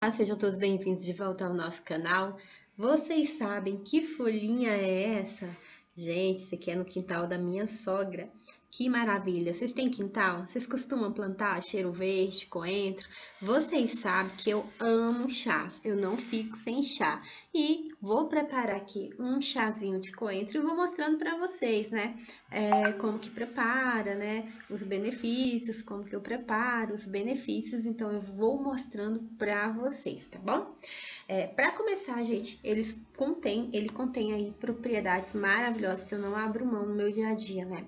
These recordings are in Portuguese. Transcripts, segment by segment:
Olá, sejam todos bem-vindos de volta ao nosso canal. Vocês sabem que folhinha é essa? Gente, isso aqui é no quintal da minha sogra. Que maravilha! Vocês têm quintal? Vocês costumam plantar cheiro verde, coentro? Vocês sabem que eu amo chás, eu não fico sem chá. E vou preparar aqui um chazinho de coentro e vou mostrando para vocês, né? É, como que prepara, né? Os benefícios, como que eu preparo, os benefícios. Então, eu vou mostrando para vocês, tá bom? É, para começar, gente, eles contém, ele contém aí propriedades maravilhosas que eu não abro mão no meu dia a dia, né?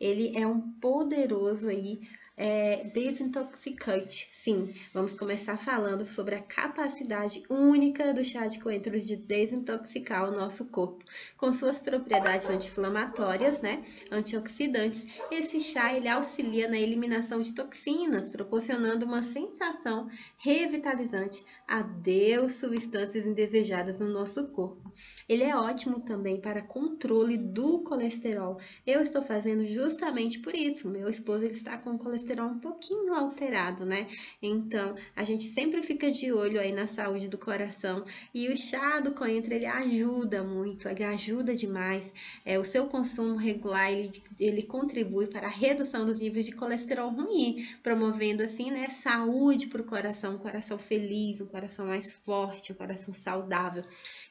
Ele ele é um poderoso aí é, desintoxicante. Sim, vamos começar falando sobre a capacidade única do chá de coentro de desintoxicar o nosso corpo, com suas propriedades anti-inflamatórias, né, antioxidantes. Esse chá ele auxilia na eliminação de toxinas, proporcionando uma sensação revitalizante. Adeus substâncias indesejadas no nosso corpo. Ele é ótimo também para controle do colesterol. Eu estou fazendo justamente por isso. Meu esposo ele está com colesterol colesterol um pouquinho alterado, né? Então, a gente sempre fica de olho aí na saúde do coração e o chá do coentro ele ajuda muito, ele ajuda demais. É, o seu consumo regular ele, ele contribui para a redução dos níveis de colesterol ruim, promovendo assim, né, saúde para o coração, um coração feliz, um coração mais forte, um coração saudável.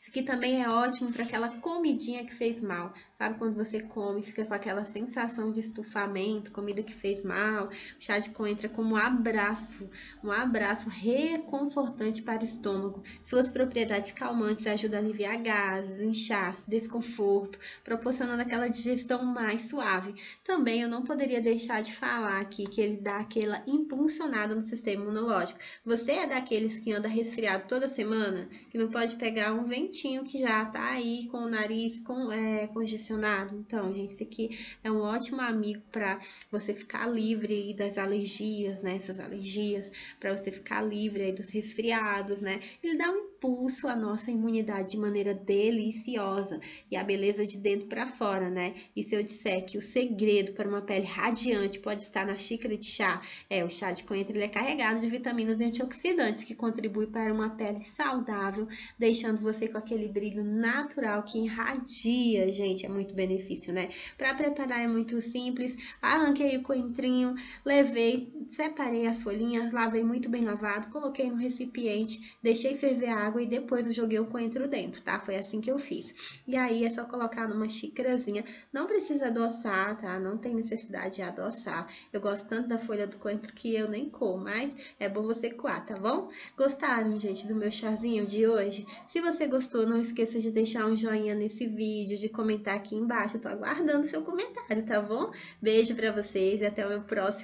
Isso aqui também é ótimo para aquela comidinha que fez mal. Sabe quando você come, fica com aquela sensação de estufamento, comida que fez mal. O chá de coentro é como um abraço, um abraço reconfortante para o estômago. Suas propriedades calmantes ajudam a aliviar gases, inchaço, desconforto, proporcionando aquela digestão mais suave. Também eu não poderia deixar de falar aqui que ele dá aquela impulsionada no sistema imunológico. Você é daqueles que anda resfriado toda semana, que não pode pegar um ventinho que já tá aí com o nariz com, é, congestionado. Então, gente, esse aqui é um ótimo amigo para você ficar livre das alergias, né? Essas alergias, para você ficar livre aí dos resfriados, né? Ele dá um impulso à nossa imunidade de maneira deliciosa e a beleza de dentro para fora, né? E se eu disser que o segredo para uma pele radiante pode estar na xícara de chá, é o chá de coentro ele é carregado de vitaminas e antioxidantes que contribuem para uma pele saudável, deixando você com aquele brilho natural que irradia, gente, é muito benefício, né? Para preparar é muito simples, arranquei o coentrinho, levei, separei as folhinhas, lavei muito bem lavado, coloquei no recipiente, deixei ferver a água e depois eu joguei o coentro dentro, tá? Foi assim que eu fiz. E aí é só colocar numa xícarazinha, não precisa adoçar, tá? Não tem necessidade de adoçar. Eu gosto tanto da folha do coentro que eu nem como, mas é bom você coar, tá bom? Gostaram, gente, do meu chazinho de hoje? Se você gostou, não esqueça de deixar um joinha nesse vídeo, de comentar aqui embaixo. Eu tô aguardando seu comentário, tá bom? Beijo pra vocês e até o meu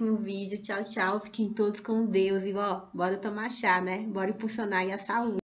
próximo vídeo. Tchau, tchau. Fiquem todos com Deus. E, ó, bora tomar chá, né? Bora impulsionar aí a saúde.